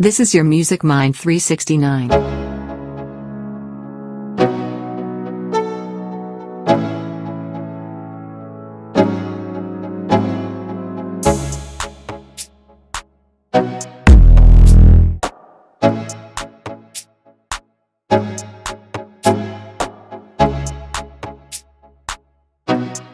This is your Music Mind 369. Thank